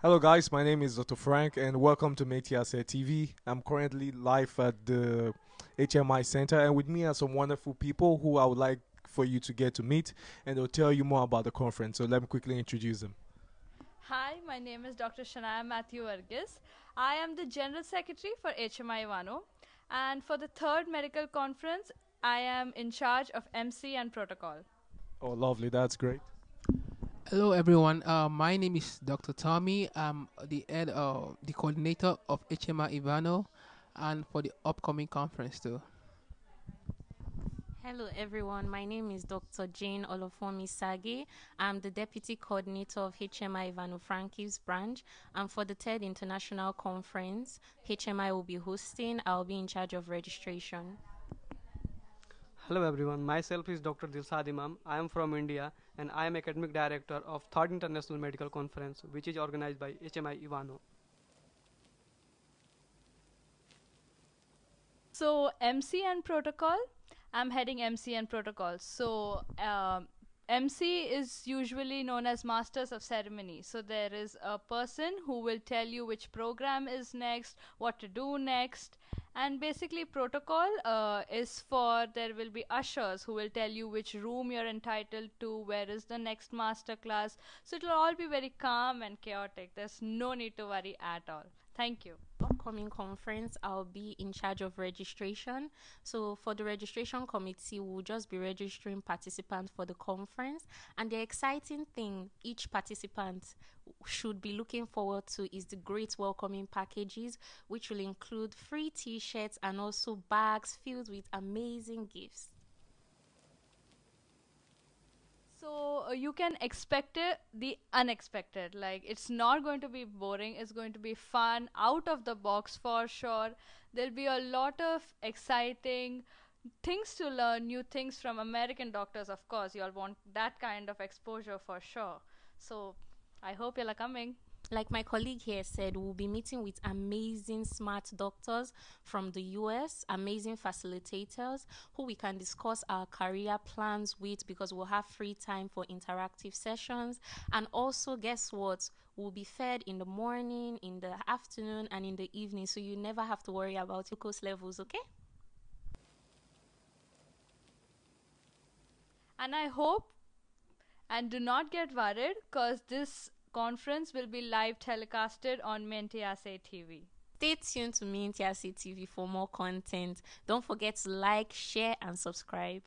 Hello, guys. My name is Dr. Frank, and welcome to Mentiasie TV. I'm currently live at the HMI Center, and with me are some wonderful people who I would like for you to get to meet, and they'll tell you more about the conference. So let me quickly introduce them. Hi, my name is Dr. Shania Matthew Vargas. I am the General Secretary for HMI Ivano, and for the third medical conference, I am in charge of MC and protocol. Oh, lovely. That's great. Hello, everyone. Uh, my name is Dr. Tommy. I'm the head, uh, the coordinator of HMI Ivano, and for the upcoming conference too. Hello, everyone. My name is Dr. Jane Olofomi Sage. I'm the Deputy Coordinator of HMI Ivano Frankivsk branch. And for the third international conference HMI will be hosting, I'll be in charge of registration. Hello everyone, myself is Dr. Dilsad Imam. I am from India and I am Academic Director of Third International Medical Conference which is organized by HMI Ivano. So, MC and protocol, I'm heading MC and protocol. So, um, MC is usually known as Masters of Ceremony. So, there is a person who will tell you which program is next, what to do next. And basically, protocol uh, is for there will be ushers who will tell you which room you're entitled to, where is the next master class. So, it will all be very calm and chaotic. There's no need to worry at all. Thank you. Upcoming conference, I'll be in charge of registration. So, for the registration committee, we'll just be registering participants for the conference. And the exciting thing each participant should be looking forward to is the great welcoming packages, which will include free t shirts and also bags filled with amazing gifts. So uh, Uh, you can expect it, the unexpected. Like it's not going to be boring. It's going to be fun, out of the box for sure. There'll be a lot of exciting things to learn, new things from American doctors. Of course, you all want that kind of exposure for sure. So I hope you're coming. Like my colleague here said, we'll be meeting with amazing smart doctors from the US, amazing facilitators who we can discuss our career plans with because we'll have free time for interactive sessions. And also, guess what? We'll be fed in the morning, in the afternoon, and in the evening, so you never have to worry about glucose levels, okay? And I hope and do not get worried because this conference will be live telecasted on Mentiasie TV. Stay tuned to Mentiasie TV for more content. Don't forget to like, share, and subscribe.